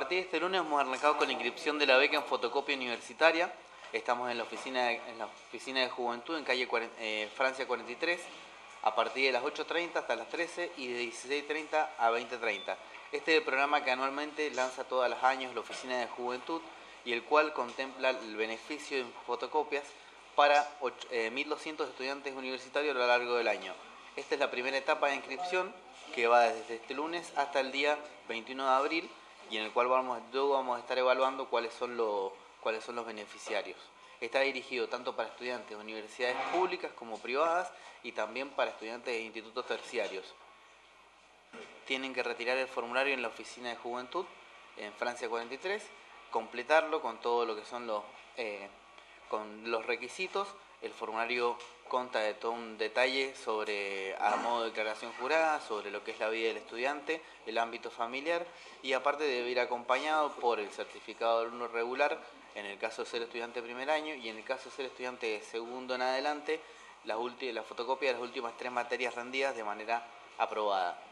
partir de este lunes hemos arrancado con la inscripción de la beca en fotocopia universitaria. Estamos en la oficina de, en la oficina de juventud en calle eh, Francia 43 a partir de las 8.30 hasta las 13 y de 16.30 a 20.30. Este es el programa que anualmente lanza todos los años la oficina de juventud y el cual contempla el beneficio de fotocopias para 1.200 eh, estudiantes universitarios a lo largo del año. Esta es la primera etapa de inscripción que va desde este lunes hasta el día 21 de abril y en el cual vamos, luego vamos a estar evaluando cuáles son, los, cuáles son los beneficiarios. Está dirigido tanto para estudiantes de universidades públicas como privadas y también para estudiantes de institutos terciarios. Tienen que retirar el formulario en la oficina de juventud en Francia 43, completarlo con todo lo que son los, eh, con los requisitos. El formulario conta de todo un detalle sobre, a modo de declaración jurada, sobre lo que es la vida del estudiante, el ámbito familiar y aparte debe ir acompañado por el certificado de alumno regular en el caso de ser estudiante de primer año y en el caso de ser estudiante segundo en adelante, la, la fotocopia de las últimas tres materias rendidas de manera aprobada.